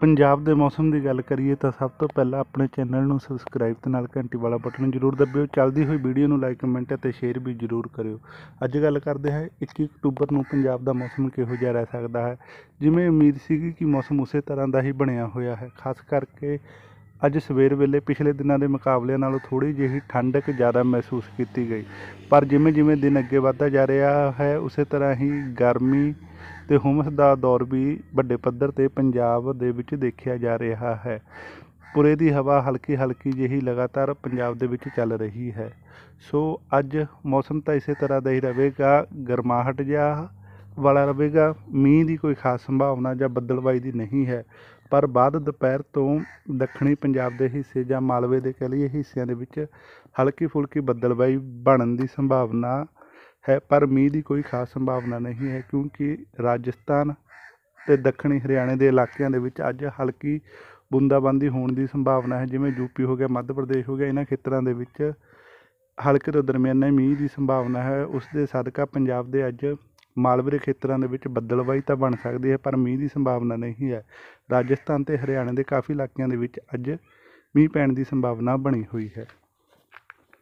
ਪੰਜਾਬ ਦੇ ਮੌਸਮ ਦੀ ਗੱਲ ਕਰੀਏ ਤਾਂ ਸਭ ਤੋਂ ਪਹਿਲਾਂ ਆਪਣੇ ਚੈਨਲ ਨੂੰ ਸਬਸਕ੍ਰਾਈਬ ਤੇ ਨਾਲ ਘੰਟੀ ਵਾਲਾ ਬਟਨ ਜ਼ਰੂਰ ਦਬਾਇਓ ਚੱਲਦੀ ਹੋਈ ਵੀਡੀਓ ਨੂੰ ਲਾਈਕ, ਕਮੈਂਟ ਅਤੇ ਸ਼ੇਅਰ ਵੀ ਜ਼ਰੂਰ ਕਰਿਓ। ਅੱਜ ਗੱਲ ਕਰਦੇ ਹਾਂ 21 ਅਕਤੂਬਰ ਨੂੰ ਪੰਜਾਬ ਦਾ ਮੌਸਮ ਕਿਹੋ ਜਿਹਾ ਰਹਿ ਸਕਦਾ ਹੈ? ਜਿਵੇਂ ਉਮੀਦ ਸੀਗੀ ਕਿ ਮੌਸਮ ਉਸੇ ਤਰ੍ਹਾਂ ਦਾ ਹੀ ਬਣਿਆ ਹੋਇਆ ਹੈ। ਖਾਸ ਕਰਕੇ ਅੱਜ ਸਵੇਰ ਵੇਲੇ ਪਿਛਲੇ ਦਿਨਾਂ ਦੇ ਮੁਕਾਬਲਿਆਂ ਨਾਲੋਂ ਥੋੜੀ ਜਿਹੀ ਠੰਡਕ ਜ਼ਿਆਦਾ ਮਹਿਸੂਸ ਕੀਤੀ ਗਈ। ਪਰ ਜਿਵੇਂ ਜਿਵੇਂ ਦਿਨ ਅੱਗੇ ਵੱਧਦਾ ਜਾ ਰਿਹਾ ਹੈ, ਉਸੇ ਤਰ੍ਹਾਂ ਹੀ ਗਰਮੀ ਤੇ ਹੁਮਸ ਦਾ ਦੌਰ ਵੀ ਵੱਡੇ ਪੱਧਰ ਤੇ ਪੰਜਾਬ ਦੇ ਵਿੱਚ ਦੇਖਿਆ ਜਾ ਰਿਹਾ ਹੈ। ਪੁਰੇ ਦੀ ਹਵਾ ਹਲਕੀ ਹਲਕੀ ਜਿਹੀ ਲਗਾਤਾਰ ਪੰਜਾਬ ਦੇ ਵਿੱਚ ਚੱਲ ਰਹੀ ਹੈ। ਸੋ ਅੱਜ ਮੌਸਮ ਤਾਂ ਇਸੇ ਤਰ੍ਹਾਂ ਦਾ ਹੀ ਰਹੇਗਾ, ਗਰਮਾਹਟ ਜਿਹਾ ਵਾਲਾ ਰਹੇਗਾ, ਮੀਂਹ ਦੀ ਕੋਈ ਖਾਸ ਸੰਭਾਵਨਾ ਜਾਂ ਬੱਦਲਬਾਈ ਦੀ ਨਹੀਂ ਹੈ। ਪਰ ਬਾਅਦ ਦੁਪਹਿਰ ਤੋਂ ਦੱਖਣੀ ਪੰਜਾਬ ਦੇ ਹਿੱਸੇ ਜਾਂ ਮਾਲਵੇ ਦੇ ਕਹਿ ਲਈਏ ਹਿੱਸਿਆਂ ਦੇ ਵਿੱਚ ਹਲਕੀ ਫੁਲਕੀ ਬੱਦਲਬਾਈ ਬਣਨ ਦੀ ਸੰਭਾਵਨਾ ਹੈ, ਪਰ ਮੀਂਹ ਦੀ ਕੋਈ ਖਾਸ ਸੰਭਾਵਨਾ ਨਹੀਂ ਹੈ, ਕਿਉਂਕਿ ਰਾਜਸਥਾਨ ਅਤੇ ਦੱਖਣੀ ਹਰਿਆਣੇ ਦੇ ਇਲਾਕਿਆਂ ਦੇ ਵਿੱਚ ਅੱਜ ਹਲਕੀ ਬੂੰਦਾਬਾਂਦੀ ਹੋਣ ਦੀ ਸੰਭਾਵਨਾ ਹੈ, ਜਿਵੇਂ ਯੂਪੀ ਹੋ ਗਿਆ, ਮੱਧ ਪ੍ਰਦੇਸ਼ ਹੋ ਗਿਆ, ਇਹਨਾਂ ਖੇਤਰਾਂ ਦੇ ਵਿੱਚ ਹਲਕੇ ਤੋਂ ਦਰਮਿਆਨੇ ਮੀਂਹ ਦੀ ਸੰਭਾਵਨਾ ਹੈ, ਉਸ ਦੇ ਸਦਕਾ ਪੰਜਾਬ ਦੇ ਅੱਜ ਮਾਲਵੇ ਖੇਤਰਾਂ ਦੇ ਵਿੱਚ ਬੱਦਲਵਾਈ ਤਾਂ ਬਣ ਸਕਦੀ ਹੈ, ਪਰ ਮੀਂਹ ਦੀ ਸੰਭਾਵਨਾ ਨਹੀਂ ਹੈ। ਰਾਜਸਥਾਨ ਤੇ ਹਰਿਆਣੇ ਦੇ ਕਾਫੀ ਇਲਾਕਿਆਂ ਦੇ ਵਿੱਚ ਅੱਜ ਮੀਂਹ ਪੈਣ ਦੀ ਸੰਭਾਵਨਾ ਬਣੀ ਹੋਈ ਹੈ।